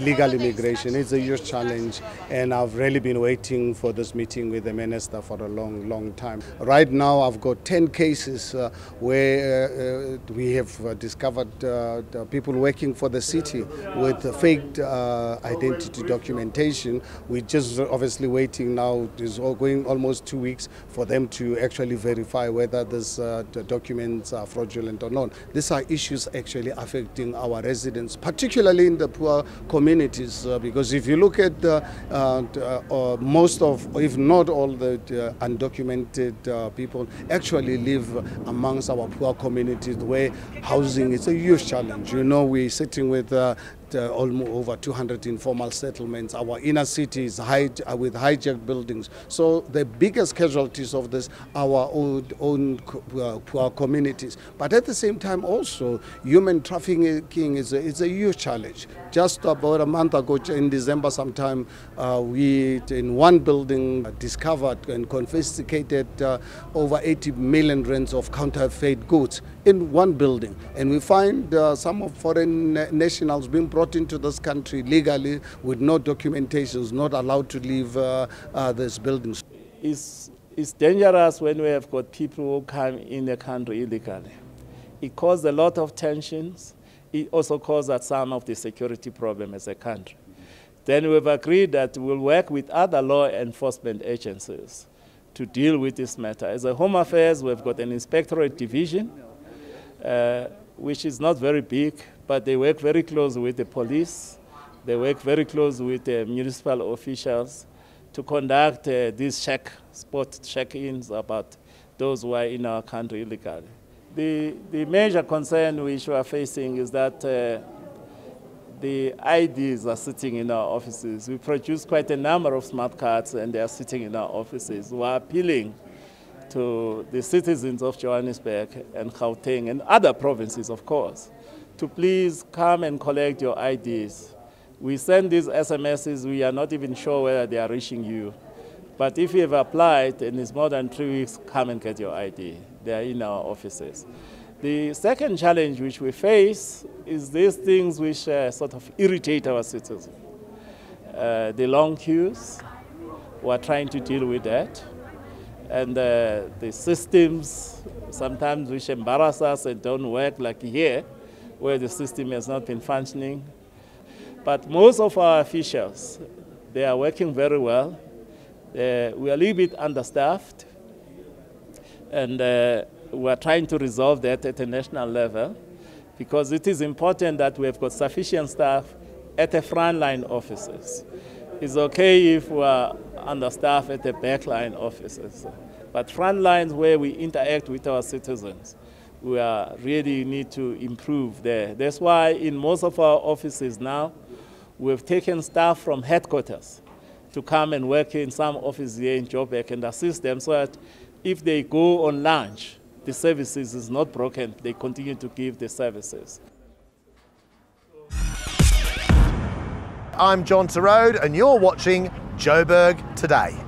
legal immigration. is a huge challenge, and I've really been waiting for this meeting with the minister for a long, long time. Right now, I've got 10 cases uh, where uh, we have uh, discovered uh, people working for the city with faked uh, identity documentation. We're just obviously waiting now, it's going almost two weeks for them to actually verify whether these uh, documents are fraudulent or not. These are issues actually affecting our residents, particularly in the poor communities, uh, because if you look at uh, uh, most of, if not all the undocumented people actually live amongst our poor communities where housing is a huge challenge. You know, we're sitting with uh, almost over 200 informal settlements. Our inner cities uh, with hijacked buildings. So the biggest casualties of this are our own, own uh, poor communities. But at the same time, also human trafficking is a, is a huge challenge. Just about a month ago, in December, sometime, uh, we in one building discovered and confiscated uh, over 80 million rands of counterfeit goods in one building, and we find uh, some of foreign nationals being brought into this country legally with no documentations, not allowed to leave uh, uh, these buildings. It's, it's dangerous when we have got people who come in the country illegally. It causes a lot of tensions. It also causes some of the security problem as a country. Then we've agreed that we'll work with other law enforcement agencies to deal with this matter. As a Home Affairs, we've got an inspectorate division, uh, which is not very big, but they work very close with the police. They work very close with the municipal officials to conduct uh, these check, spot check-ins about those who are in our country illegally. The, the major concern which we are facing is that uh, the IDs are sitting in our offices. We produce quite a number of smart cards and they are sitting in our offices. We are appealing to the citizens of Johannesburg and Gauteng and other provinces, of course, to please come and collect your IDs. We send these SMSs, we are not even sure whether they are reaching you. But if you have applied and it's more than three weeks, come and get your ID. They are in our offices. The second challenge which we face is these things which uh, sort of irritate our citizens. Uh, the long queues, we're trying to deal with that and uh, the systems sometimes which embarrass us and don't work like here where the system has not been functioning. But most of our officials, they are working very well. Uh, we are a little bit understaffed and uh, we are trying to resolve that at a national level because it is important that we have got sufficient staff at the frontline offices. It's okay if we are understaffed at the backline offices. But front lines where we interact with our citizens, we are really need to improve there. That's why in most of our offices now, we've taken staff from headquarters to come and work in some offices here in Joburg and assist them so that if they go on lunch, the services is not broken, they continue to give the services. I'm John Torode and you're watching Joburg Today.